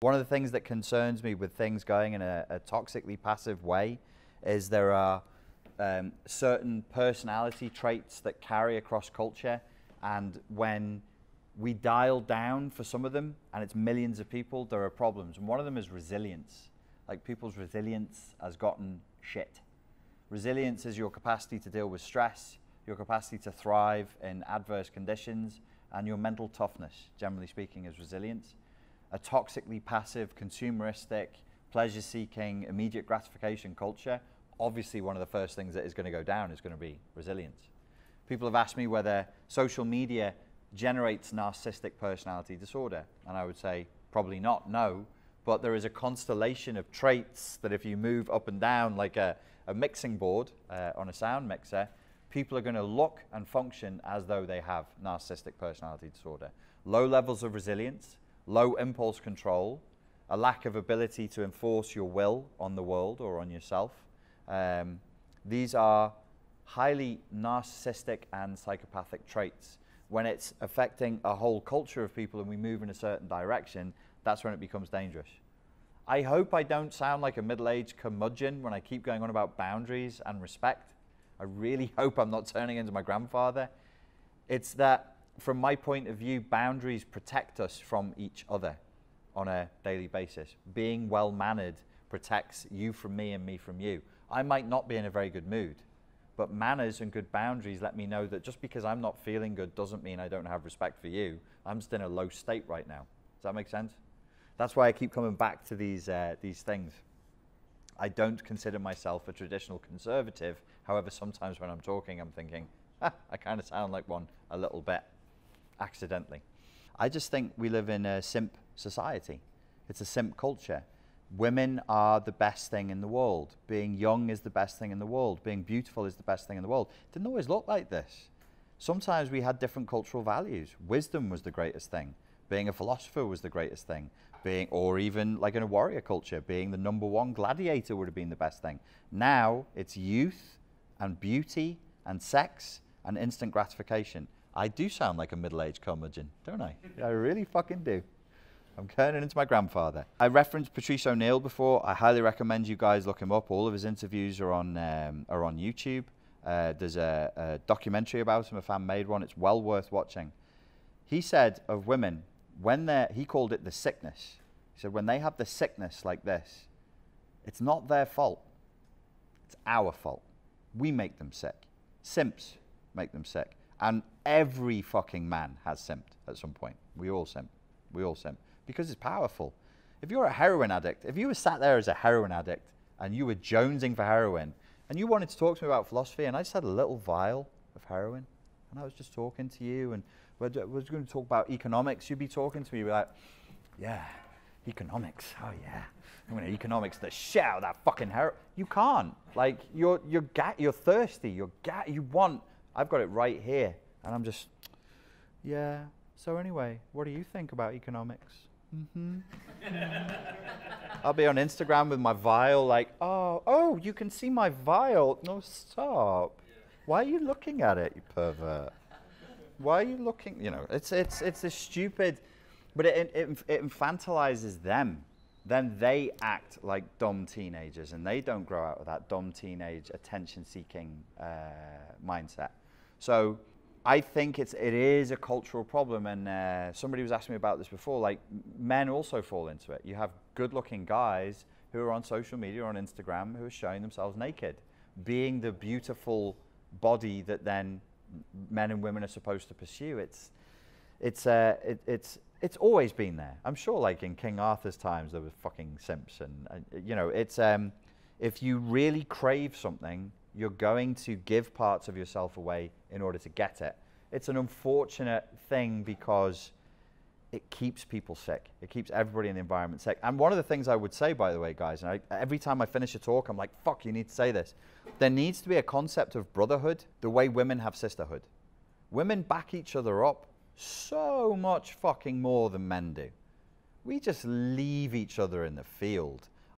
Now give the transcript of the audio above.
One of the things that concerns me with things going in a, a toxically passive way is there are um, certain personality traits that carry across culture, and when we dial down for some of them, and it's millions of people, there are problems. And one of them is resilience. Like people's resilience has gotten shit. Resilience is your capacity to deal with stress, your capacity to thrive in adverse conditions, and your mental toughness, generally speaking, is resilience. A toxically passive, consumeristic, pleasure seeking, immediate gratification culture, obviously, one of the first things that is going to go down is going to be resilience. People have asked me whether social media generates narcissistic personality disorder, and I would say probably not, no. But there is a constellation of traits that if you move up and down like a, a mixing board uh, on a sound mixer, people are going to look and function as though they have narcissistic personality disorder. Low levels of resilience, low impulse control, a lack of ability to enforce your will on the world or on yourself. Um, these are highly narcissistic and psychopathic traits. When it's affecting a whole culture of people and we move in a certain direction, that's when it becomes dangerous. I hope I don't sound like a middle aged curmudgeon when I keep going on about boundaries and respect. I really hope I'm not turning into my grandfather. It's that, from my point of view, boundaries protect us from each other on a daily basis. Being well mannered protects you from me and me from you. I might not be in a very good mood, but manners and good boundaries let me know that just because I'm not feeling good doesn't mean I don't have respect for you. I'm just in a low state right now. Does that make sense? That's why I keep coming back to these, uh, these things. I don't consider myself a traditional conservative. However, sometimes when I'm talking, I'm thinking, ah, I kind of sound like one a little bit accidentally. I just think we live in a simp society. It's a simp culture. Women are the best thing in the world. Being young is the best thing in the world. Being beautiful is the best thing in the world. It didn't always look like this. Sometimes we had different cultural values. Wisdom was the greatest thing. Being a philosopher was the greatest thing being, or even like in a warrior culture, being the number one gladiator would have been the best thing. Now it's youth and beauty and sex and instant gratification. I do sound like a middle-aged curmudgeon, don't I? I really fucking do. I'm turning into my grandfather. I referenced Patrice O'Neal before. I highly recommend you guys look him up. All of his interviews are on um, are on YouTube. Uh, there's a, a documentary about him. A fan made one. It's well worth watching. He said of women, when they're, he called it the sickness. He said, when they have the sickness like this, it's not their fault. It's our fault. We make them sick. Simps make them sick. And every fucking man has simped at some point. We all simp. We all simp. Because it's powerful. If you're a heroin addict, if you were sat there as a heroin addict and you were jonesing for heroin and you wanted to talk to me about philosophy and I just had a little vial of heroin and I was just talking to you and we're, we're going to talk about economics, you'd be talking to me like, yeah, economics, oh yeah. I'm to economics the shit out of that fucking hair. You can't. Like, you're, you're, ga- you're thirsty, you're ga- you want, I've got it right here. And I'm just, yeah. So anyway, what do you think about economics? Mm-hmm. I'll be on Instagram with my vial, like, oh, oh, you can see my vial. No, stop. Why are you looking at it, you pervert? Why are you looking? You know, it's it's it's a stupid, but it, it, it infantilizes them. Then they act like dumb teenagers, and they don't grow out of that dumb teenage attention-seeking uh, mindset. So I think it's it is a cultural problem, and uh, somebody was asking me about this before. Like men also fall into it. You have good-looking guys who are on social media or on Instagram who are showing themselves naked, being the beautiful body that then men and women are supposed to pursue. It's, it's, uh, it, it's, it's always been there. I'm sure, like in King Arthur's times, there was fucking simps, and uh, you know, it's um, if you really crave something, you're going to give parts of yourself away in order to get it. It's an unfortunate thing because it keeps people sick. It keeps everybody in the environment sick. And one of the things I would say, by the way, guys, and I, every time I finish a talk, I'm like, fuck, you need to say this. There needs to be a concept of brotherhood the way women have sisterhood. Women back each other up so much fucking more than men do. We just leave each other in the field.